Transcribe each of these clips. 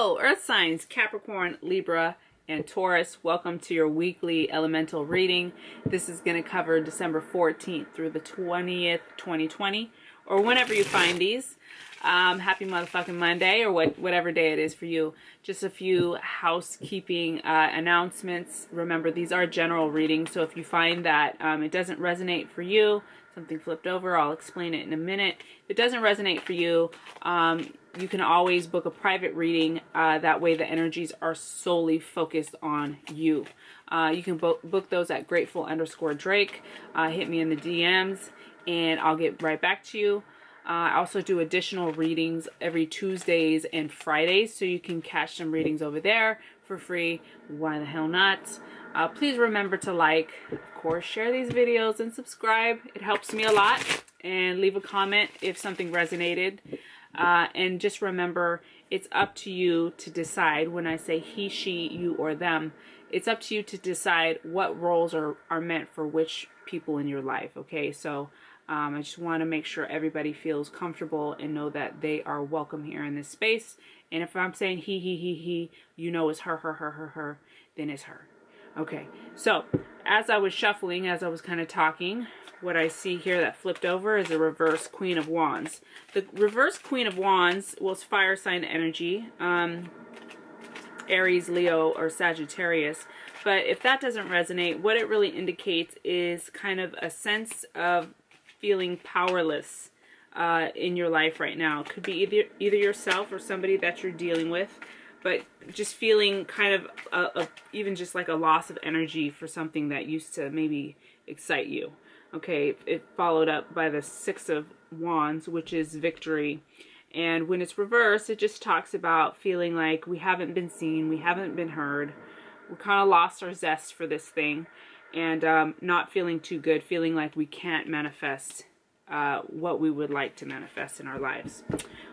Hello, Earth signs Capricorn, Libra, and Taurus. Welcome to your weekly elemental reading. This is going to cover December 14th through the 20th, 2020, or whenever you find these. Um, happy motherfucking Monday, or what, whatever day it is for you. Just a few housekeeping uh, announcements. Remember, these are general readings, so if you find that um, it doesn't resonate for you, something flipped over, I'll explain it in a minute. If it doesn't resonate for you, um, you can always book a private reading. Uh, that way the energies are solely focused on you. Uh, you can book, book those at grateful underscore Drake. Uh, hit me in the DMs and I'll get right back to you. Uh, I also do additional readings every Tuesdays and Fridays, so you can catch some readings over there for free. Why the hell not? Uh, please remember to like, of course, share these videos and subscribe. It helps me a lot. And leave a comment if something resonated. Uh, and just remember, it's up to you to decide when I say he, she, you, or them. It's up to you to decide what roles are, are meant for which people in your life, okay? So um, I just want to make sure everybody feels comfortable and know that they are welcome here in this space. And if I'm saying he, he, he, he, you know it's her, her, her, her, her, then it's her. Okay, so as I was shuffling, as I was kind of talking, what I see here that flipped over is a reverse Queen of Wands. The reverse Queen of Wands was fire sign energy, um, Aries, Leo, or Sagittarius. But if that doesn't resonate, what it really indicates is kind of a sense of feeling powerless uh, in your life right now. It could be either, either yourself or somebody that you're dealing with but just feeling kind of a, a, even just like a loss of energy for something that used to maybe excite you. Okay, it followed up by the Six of Wands, which is victory. And when it's reversed, it just talks about feeling like we haven't been seen, we haven't been heard. We kind of lost our zest for this thing and um, not feeling too good, feeling like we can't manifest uh, what we would like to manifest in our lives.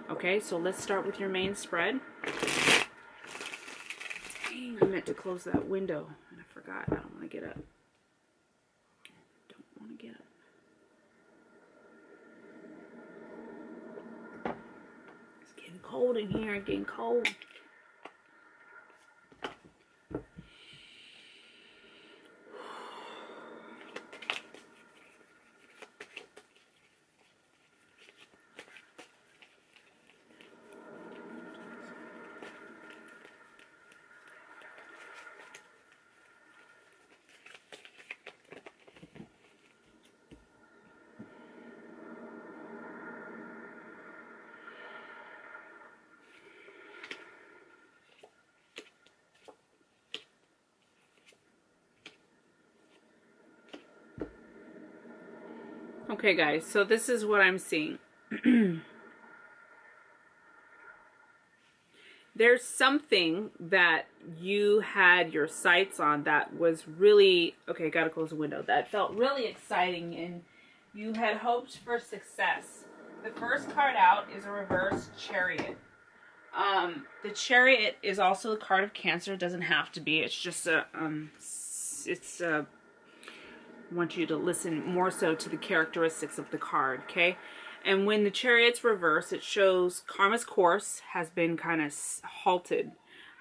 Okay, so let's start with your main spread. Dang, I meant to close that window and I forgot. I don't want to get up. Cold in here, and getting cold. Okay, guys, so this is what I'm seeing. There's something that you had your sights on that was really, okay, gotta close the window, that felt really exciting and you had hoped for success. The first card out is a reverse chariot. Um, the chariot is also the card of cancer. It doesn't have to be. It's just a, um, it's a want you to listen more so to the characteristics of the card, okay? And when the chariot's reverse, it shows karma's course has been kind of halted,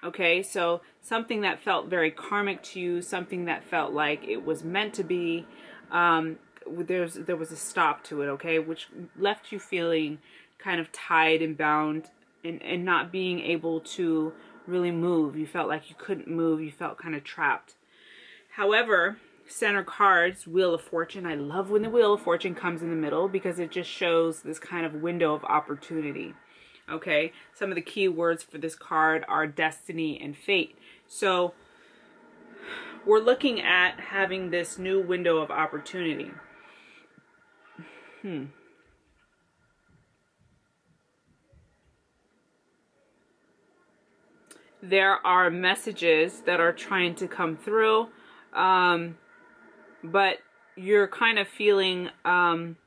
okay? So something that felt very karmic to you, something that felt like it was meant to be, um, there's there was a stop to it, okay? Which left you feeling kind of tied and bound and, and not being able to really move. You felt like you couldn't move. You felt kind of trapped. However, center cards, Wheel of Fortune. I love when the Wheel of Fortune comes in the middle because it just shows this kind of window of opportunity. Okay, some of the key words for this card are destiny and fate. So we're looking at having this new window of opportunity. Hmm. There are messages that are trying to come through. Um, but you're kind of feeling um,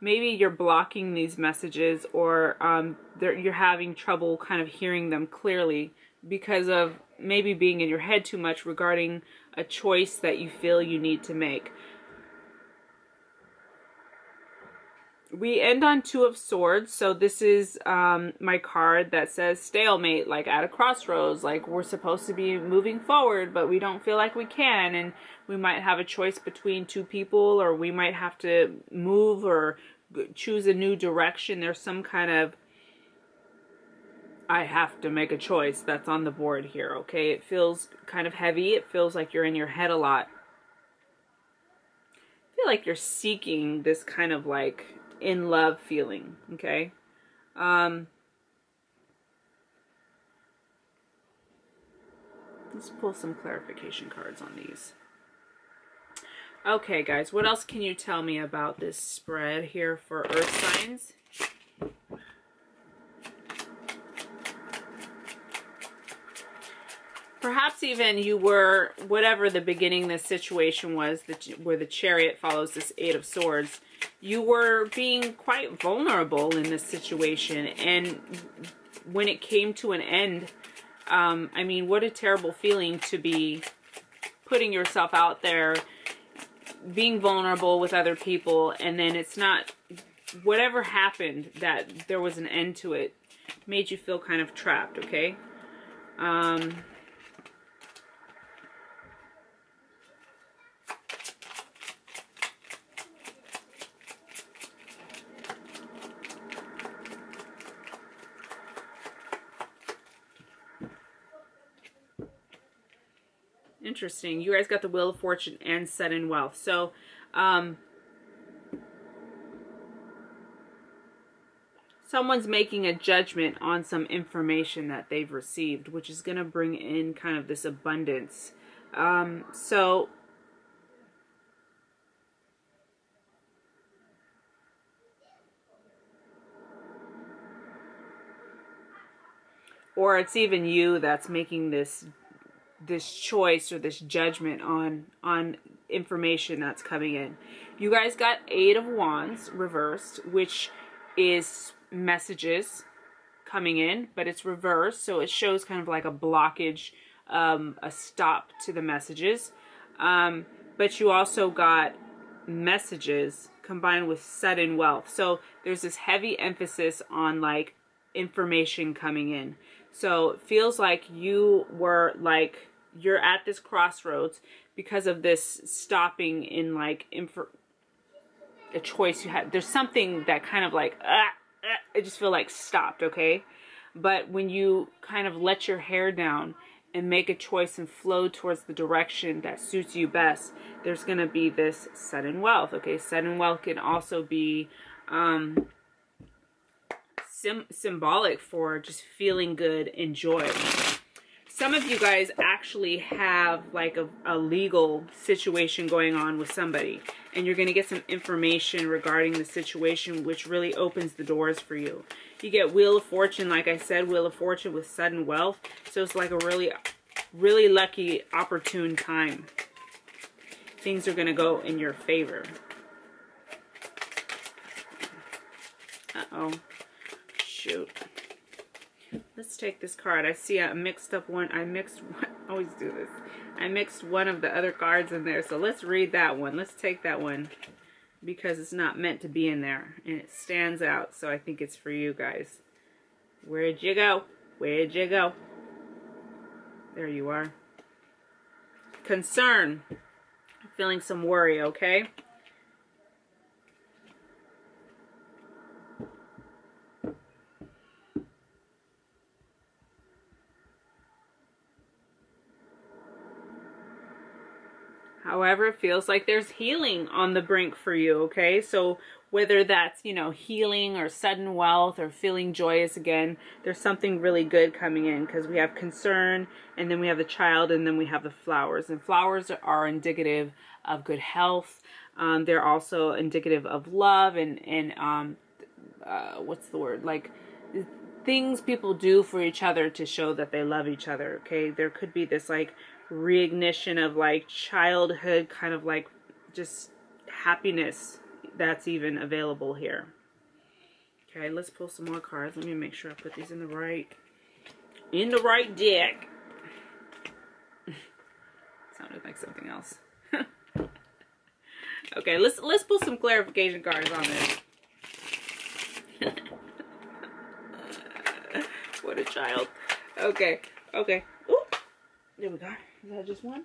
maybe you're blocking these messages or um, you're having trouble kind of hearing them clearly because of maybe being in your head too much regarding a choice that you feel you need to make. We end on Two of Swords. So this is um, my card that says stalemate, like at a crossroads. Like we're supposed to be moving forward, but we don't feel like we can. And we might have a choice between two people, or we might have to move or choose a new direction. There's some kind of I have to make a choice that's on the board here, okay? It feels kind of heavy. It feels like you're in your head a lot. I feel like you're seeking this kind of like in love feeling, okay? Um, let's pull some clarification cards on these. Okay, guys, what else can you tell me about this spread here for earth signs? Perhaps even you were, whatever the beginning the situation was, that where the chariot follows this eight of swords, you were being quite vulnerable in this situation. And when it came to an end, um, I mean, what a terrible feeling to be putting yourself out there, being vulnerable with other people, and then it's not, whatever happened, that there was an end to it, made you feel kind of trapped, okay? Um, interesting. You guys got the Wheel of Fortune and Sudden Wealth. So, um, someone's making a judgment on some information that they've received, which is going to bring in kind of this abundance. Um, so, or it's even you that's making this this choice or this judgment on on information that's coming in. You guys got Eight of Wands reversed, which is messages coming in, but it's reversed, so it shows kind of like a blockage, um, a stop to the messages. Um, but you also got messages combined with sudden wealth. So there's this heavy emphasis on like information coming in. So it feels like you were like you're at this crossroads because of this stopping in like a choice you had. There's something that kind of like ah, ah, I just feel like stopped, okay? But when you kind of let your hair down and make a choice and flow towards the direction that suits you best, there's going to be this sudden wealth, okay? Sudden wealth can also be um, sim symbolic for just feeling good and joy some of you guys actually have like a, a legal situation going on with somebody and you're going to get some information regarding the situation which really opens the doors for you. You get Wheel of Fortune, like I said, Wheel of Fortune with sudden wealth. So it's like a really, really lucky, opportune time. Things are going to go in your favor. Uh-oh. Shoot. Let's take this card. I see I mixed up one. I mixed one. I always do this. I mixed one of the other cards in there. So let's read that one. Let's take that one because it's not meant to be in there. And it stands out. So I think it's for you guys. Where'd you go? Where'd you go? There you are. Concern. Feeling some worry, okay? However, it feels like there's healing on the brink for you, okay? So whether that's, you know, healing or sudden wealth or feeling joyous again, there's something really good coming in because we have concern and then we have the child and then we have the flowers. And flowers are indicative of good health. Um, they're also indicative of love and, and um, uh, what's the word? Like things people do for each other to show that they love each other, okay? There could be this like reignition of like childhood kind of like just happiness that's even available here. Okay, let's pull some more cards. Let me make sure I put these in the right, in the right deck. Sounded like something else. okay, let's let's pull some clarification cards on this. what a child. Okay, okay there we go. Is that just one?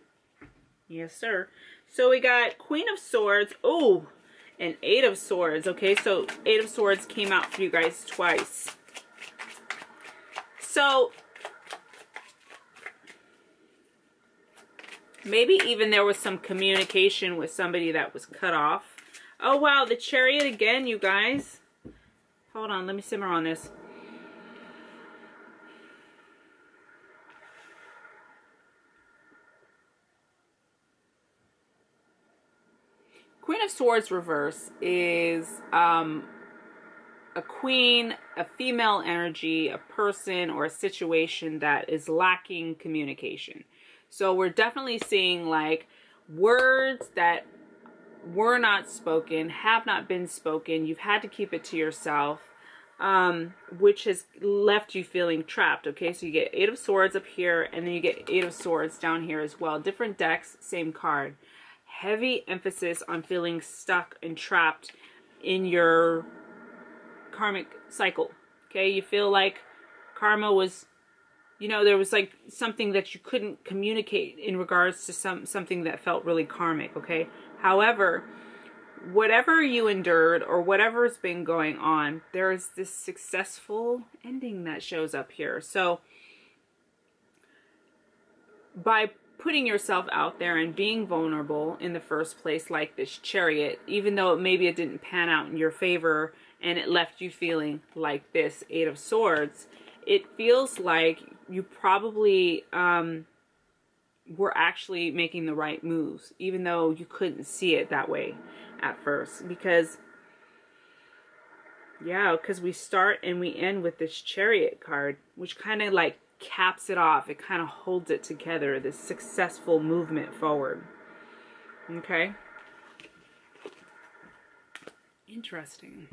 Yes, sir. So we got Queen of Swords. Oh, and Eight of Swords. Okay, so Eight of Swords came out for you guys twice. So, maybe even there was some communication with somebody that was cut off. Oh, wow, the Chariot again, you guys. Hold on, let me simmer on this. Queen of Swords reverse is um, a queen, a female energy, a person, or a situation that is lacking communication. So we're definitely seeing like words that were not spoken, have not been spoken. You've had to keep it to yourself, um, which has left you feeling trapped. Okay, so you get Eight of Swords up here, and then you get Eight of Swords down here as well. Different decks, same card heavy emphasis on feeling stuck and trapped in your karmic cycle. Okay, you feel like karma was, you know, there was like something that you couldn't communicate in regards to some something that felt really karmic. Okay, however, whatever you endured or whatever's been going on, there is this successful ending that shows up here. So by putting yourself out there and being vulnerable in the first place like this chariot even though maybe it didn't pan out in your favor and it left you feeling like this eight of swords it feels like you probably um, were actually making the right moves even though you couldn't see it that way at first. Because yeah because we start and we end with this chariot card which kind of like caps it off. It kind of holds it together, this successful movement forward. Okay? Interesting.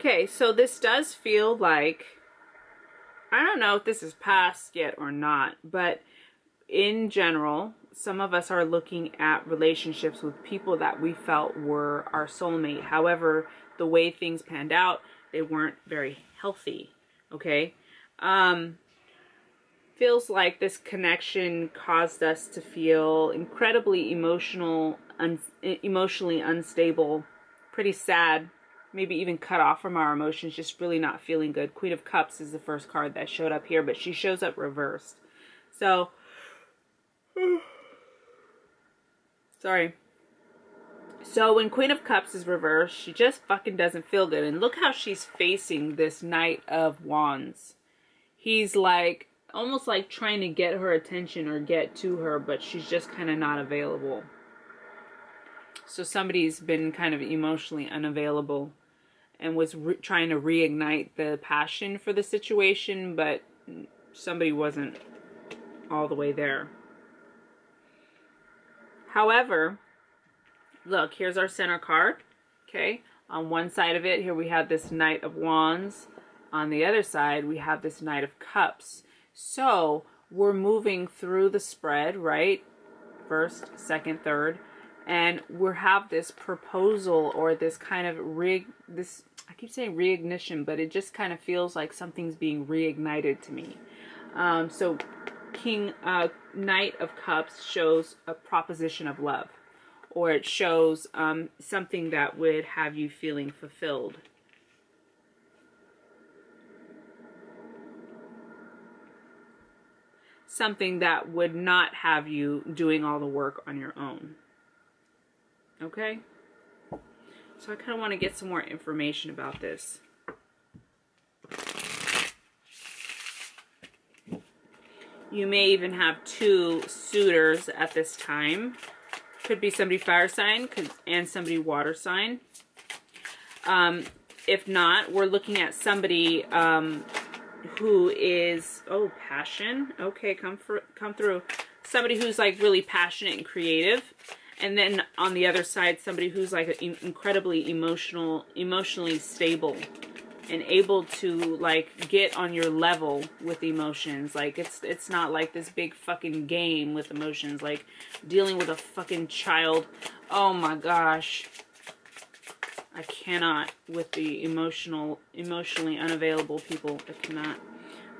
Okay, so this does feel like, I don't know if this is past yet or not, but in general, some of us are looking at relationships with people that we felt were our soulmate. However, the way things panned out, they weren't very healthy, okay? Um, feels like this connection caused us to feel incredibly emotional, un emotionally unstable, pretty sad, maybe even cut off from our emotions, just really not feeling good. Queen of Cups is the first card that showed up here, but she shows up reversed. So, sorry. So when Queen of Cups is reversed, she just fucking doesn't feel good. And look how she's facing this Knight of Wands. He's like, almost like trying to get her attention or get to her, but she's just kind of not available. So somebody's been kind of emotionally unavailable and was trying to reignite the passion for the situation, but somebody wasn't all the way there. However, look, here's our center card. Okay, on one side of it, here we have this Knight of Wands. On the other side, we have this Knight of Cups. So, we're moving through the spread, right? First, second, third. And we have this proposal or this kind of rig, this I keep saying reignition, but it just kind of feels like something's being reignited to me. Um, so King uh, Knight of Cups shows a proposition of love, or it shows um, something that would have you feeling fulfilled. Something that would not have you doing all the work on your own. Okay? So I kind of want to get some more information about this. You may even have two suitors at this time. Could be somebody fire sign could, and somebody water sign. Um, if not, we're looking at somebody um, who is, oh, passion. Okay, come, for, come through. somebody who's like really passionate and creative. And then on the other side, somebody who's like incredibly emotional, emotionally stable and able to like get on your level with emotions. Like it's it's not like this big fucking game with emotions. Like dealing with a fucking child. Oh my gosh. I cannot with the emotional, emotionally unavailable people. I cannot.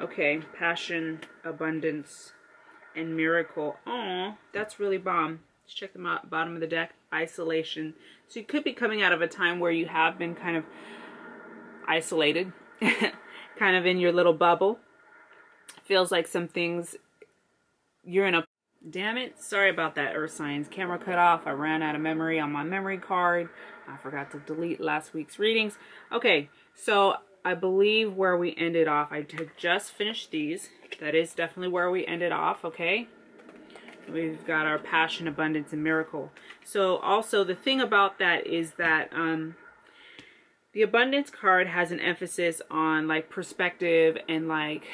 Okay, passion, abundance, and miracle. Oh, that's really bomb. Let's check out. Bottom of the deck, isolation. So you could be coming out of a time where you have been kind of isolated, kind of in your little bubble. Feels like some things you're in a damn it sorry about that earth signs camera cut off i ran out of memory on my memory card i forgot to delete last week's readings okay so i believe where we ended off i just finished these that is definitely where we ended off okay we've got our passion abundance and miracle. So also the thing about that is that um the abundance card has an emphasis on like perspective and like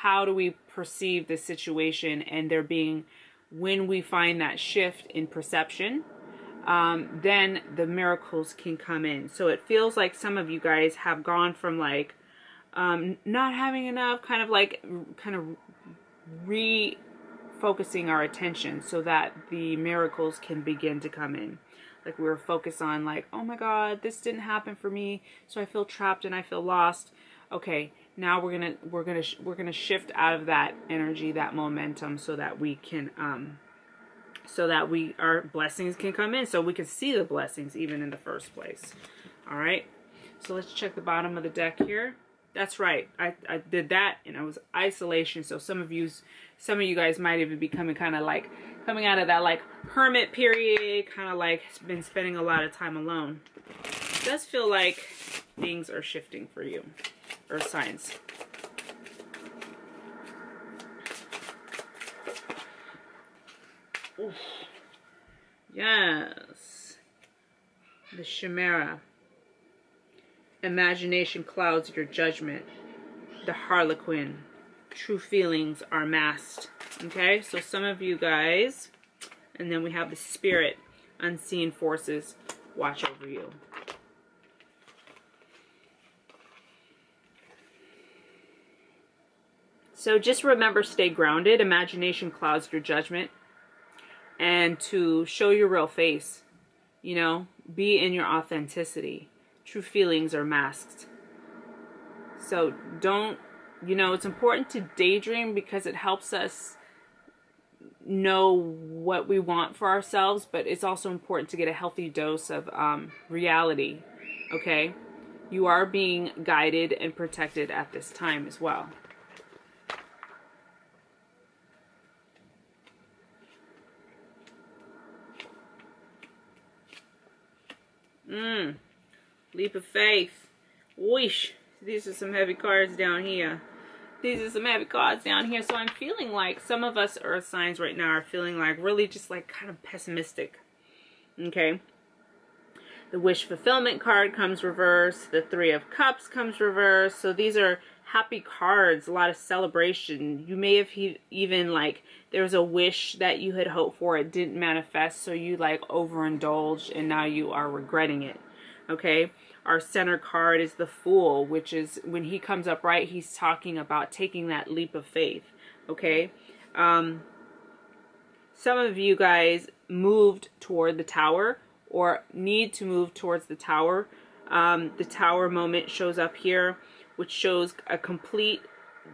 how do we perceive the situation and there being when we find that shift in perception um, then the miracles can come in. So it feels like some of you guys have gone from like um, not having enough kind of like kind of refocusing our attention so that the miracles can begin to come in. Like we were focused on like oh my god this didn't happen for me so i feel trapped and i feel lost. Okay now we're gonna we're gonna we're gonna shift out of that energy that momentum so that we can um so that we our blessings can come in so we can see the blessings even in the first place. All right? So let's check the bottom of the deck here that's right i i did that and I was isolation so some of you some of you guys might even be coming kind of like coming out of that like hermit period, kind of like been spending a lot of time alone. It does feel like things are shifting for you, or signs. Oof. Yes. The Chimera. Imagination clouds your judgment. The Harlequin. True feelings are masked. Okay, so some of you guys, and then we have the spirit, unseen forces watch over you. So just remember, stay grounded. Imagination clouds your judgment. And to show your real face, you know, be in your authenticity. True feelings are masked. So don't, you know, it's important to daydream because it helps us know what we want for ourselves, but it's also important to get a healthy dose of um, reality, okay? You are being guided and protected at this time as well. Mmm. Leap of faith. Wish. These are some heavy cards down here these are some heavy cards down here. So I'm feeling like some of us earth signs right now are feeling like really just like kind of pessimistic. Okay. The wish fulfillment card comes reverse. The three of cups comes reverse. So these are happy cards, a lot of celebration. You may have even like, there was a wish that you had hoped for. It didn't manifest. So you like overindulged and now you are regretting it. Okay our center card is the Fool, which is when he comes up right, he's talking about taking that leap of faith. Okay? Um, some of you guys moved toward the tower or need to move towards the tower. Um, the tower moment shows up here, which shows a complete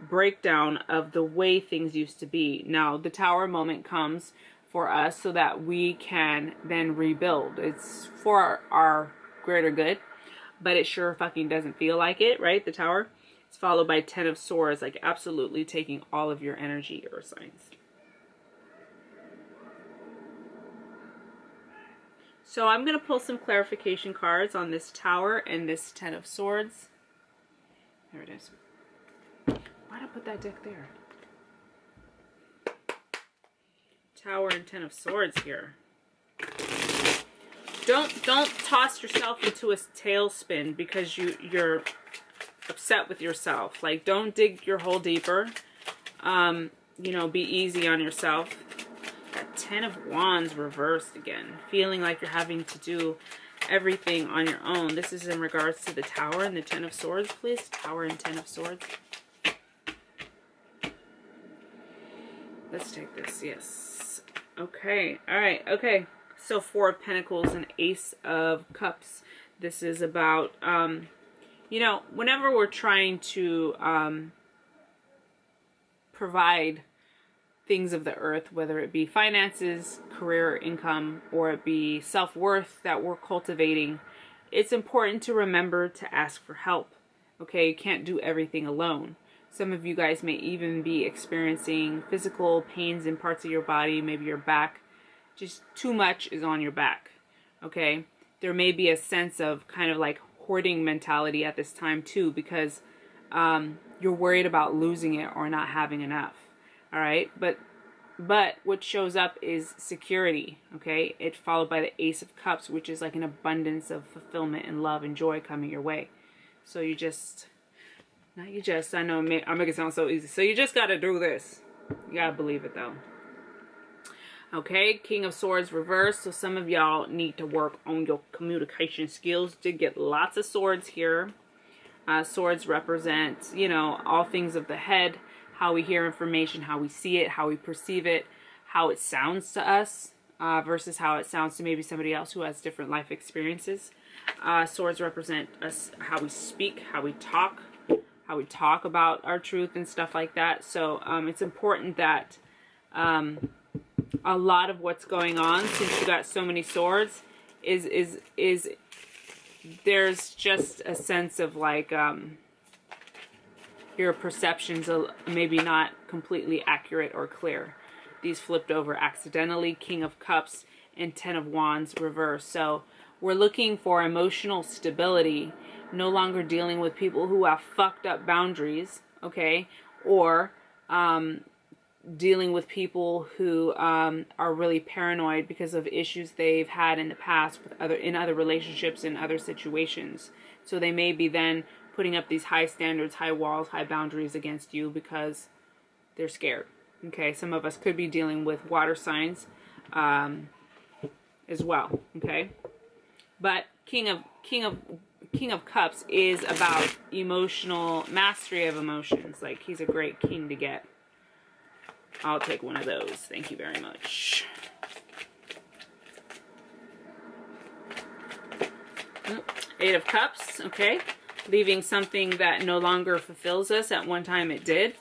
breakdown of the way things used to be. Now, the tower moment comes for us so that we can then rebuild. It's for our greater good but it sure fucking doesn't feel like it, right? The tower. It's followed by Ten of Swords, like absolutely taking all of your energy, Earth signs. So I'm going to pull some clarification cards on this Tower and this Ten of Swords. There it is. Why'd I put that deck there? Tower and Ten of Swords here don't don't toss yourself into a tailspin because you you're upset with yourself. Like don't dig your hole deeper. Um, you know, be easy on yourself. Ten of Wands reversed again. Feeling like you're having to do everything on your own. This is in regards to the Tower and the Ten of Swords, please. Tower and Ten of Swords. Let's take this, yes. Okay, all right, okay. So Four of Pentacles and Ace of Cups. This is about, um, you know, whenever we're trying to um, provide things of the earth, whether it be finances, career, income, or it be self-worth that we're cultivating, it's important to remember to ask for help. Okay, you can't do everything alone. Some of you guys may even be experiencing physical pains in parts of your body, maybe your back. Just too much is on your back. Okay, there may be a sense of kind of like hoarding mentality at this time too, because um, you're worried about losing it or not having enough all right? But but what shows up is security okay? It followed by the ace of cups which is like an abundance of fulfillment and love and joy coming your way. So you just not you just i know i make it sound so easy. So you just got to do this. You got to believe it though okay king of swords reverse so some of y'all need to work on your communication skills to get lots of swords here uh, swords represent you know all things of the head how we hear information, how we see it, how we perceive it, how it sounds to us uh, versus how it sounds to maybe somebody else who has different life experiences. Uh, swords represent us, how we speak, how we talk, how we talk about our truth and stuff like that. So um, it's important that um, a lot of what's going on, since you got so many swords, is is is there's just a sense of like um, your perceptions are maybe not completely accurate or clear. These flipped over accidentally, King of Cups and Ten of Wands reverse. So we're looking for emotional stability, no longer dealing with people who have fucked up boundaries, okay? Or um, dealing with people who um, are really paranoid because of issues they've had in the past with other in other relationships in other situations. So they may be then putting up these high standards, high walls, high boundaries against you because they're scared. Okay, some of us could be dealing with water signs um, as well. Okay, but King of King of King of Cups is about emotional mastery of emotions. Like he's a great king to get. I'll take one of those. Thank you very much. Eight of Cups, okay leaving something that no longer fulfills us. At one time it did.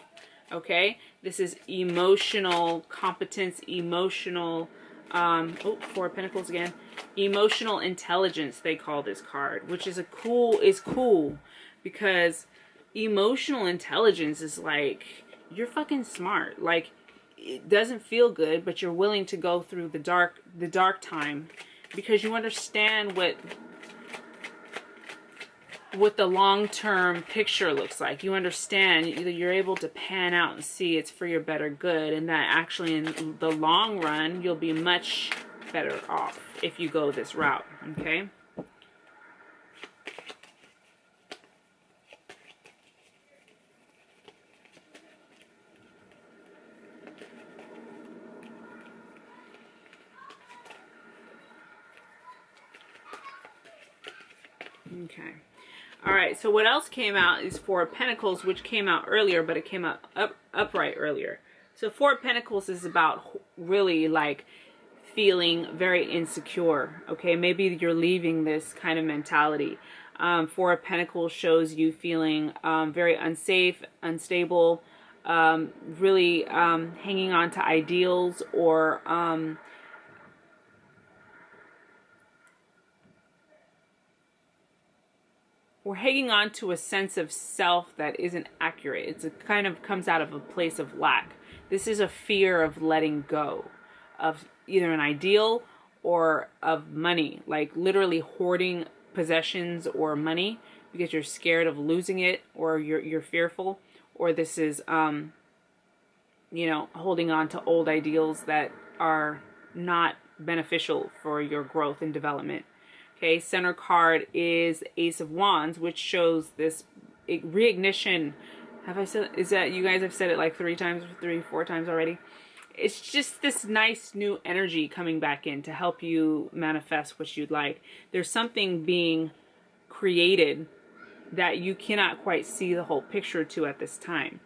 Okay, this is emotional competence, emotional, um, oh, Four of Pentacles again. Emotional intelligence, they call this card, which is a cool, is cool because emotional intelligence is like, you're fucking smart. Like, it doesn't feel good, but you're willing to go through the dark, the dark time because you understand what what the long-term picture looks like. You understand, you're able to pan out and see it's for your better good and that actually in the long run, you'll be much better off if you go this route, okay? All right, so what else came out is Four of Pentacles, which came out earlier, but it came out up, upright earlier. So Four of Pentacles is about really like feeling very insecure, okay? Maybe you're leaving this kind of mentality. Um, Four of Pentacles shows you feeling um, very unsafe, unstable, um, really um, hanging on to ideals or we're hanging on to a sense of self that isn't accurate. It's a kind of comes out of a place of lack. This is a fear of letting go of either an ideal or of money, like literally hoarding possessions or money because you're scared of losing it or you're you're fearful or this is um you know, holding on to old ideals that are not beneficial for your growth and development. Okay, center card is Ace of Wands, which shows this reignition. Have I said, is that, you guys have said it like three times, three, four times already? it's just this nice new energy coming back in to help you manifest what you'd like. There's something being created that you cannot quite see the whole picture to at this time.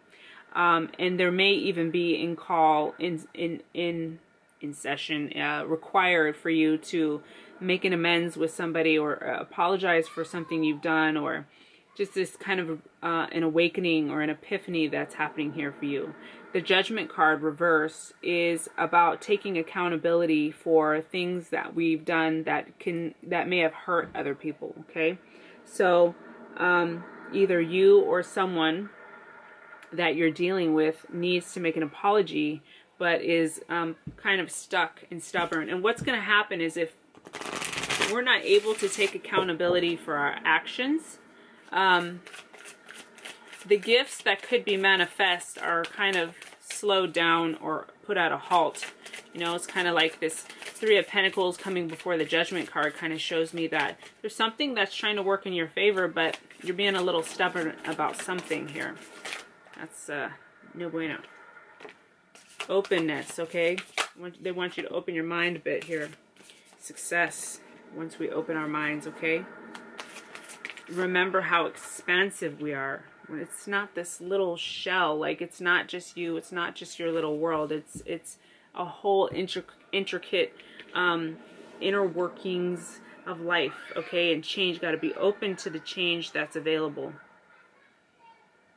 Um, and there may even be in call in in in in session uh, required for you to make an amends with somebody or uh, apologize for something you've done or just this kind of uh, an awakening or an epiphany that's happening here for you. The judgment card reverse is about taking accountability for things that we've done that can that may have hurt other people. Okay, so um, either you or someone that you're dealing with needs to make an apology, but is um, kind of stuck and stubborn. And what's going to happen is if we're not able to take accountability for our actions, um, the gifts that could be manifest are kind of slowed down or put at a halt. You know, it's kind of like this Three of Pentacles coming before the Judgment card kind of shows me that there's something that's trying to work in your favor, but you're being a little stubborn about something here. That's uh, no bueno. Openness, okay? They want you to open your mind a bit here. Success, once we open our minds, okay? Remember how expansive we are. It's not this little shell. Like, it's not just you. It's not just your little world. It's, it's a whole intric intricate um, inner workings of life, okay? And change got to be open to the change that's available.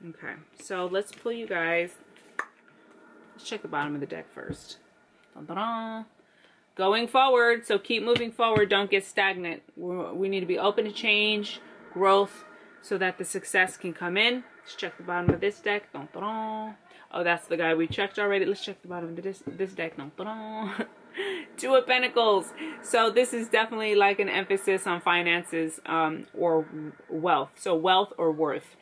Okay, so let's pull you guys. Let's check the bottom of the deck first. Dun, dun, dun. Going forward, so keep moving forward. Don't get stagnant. We need to be open to change, growth, so that the success can come in. Let's check the bottom of this deck. Oh, that's the guy we checked already. Let's check the bottom of this, this deck. Two of Pentacles. So this is definitely like an emphasis on finances um, or wealth. So wealth or worth.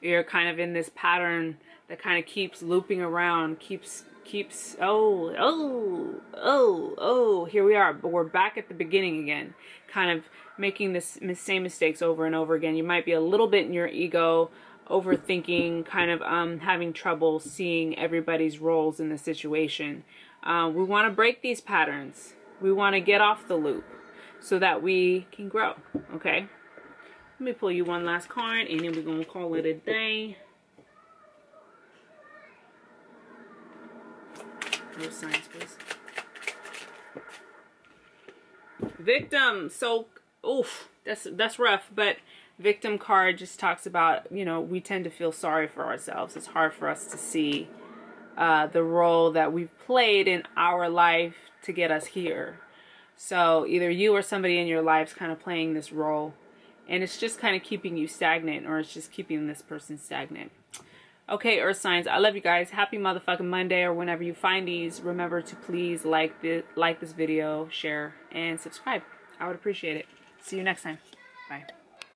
You're kind of in this pattern that kind of keeps looping around, keeps keeps oh oh oh oh here we are but we're back at the beginning again kind of making this same mistakes over and over again you might be a little bit in your ego overthinking kind of um having trouble seeing everybody's roles in the situation uh, we want to break these patterns. We want to get off the loop so that we can grow, okay? Let me pull you one last card and then we're to call it a day. No signs, please. Victim. So, oof, that's that's rough. But victim card just talks about, you know, we tend to feel sorry for ourselves. It's hard for us to see uh, the role that we've played in our life to get us here. So either you or somebody in your life's kind of playing this role and it's just kind of keeping you stagnant or it's just keeping this person stagnant. Okay, Earth signs, I love you guys. Happy motherfucking Monday or whenever you find these. Remember to please like the like this video, share, and subscribe. I would appreciate it. See you next time. Bye.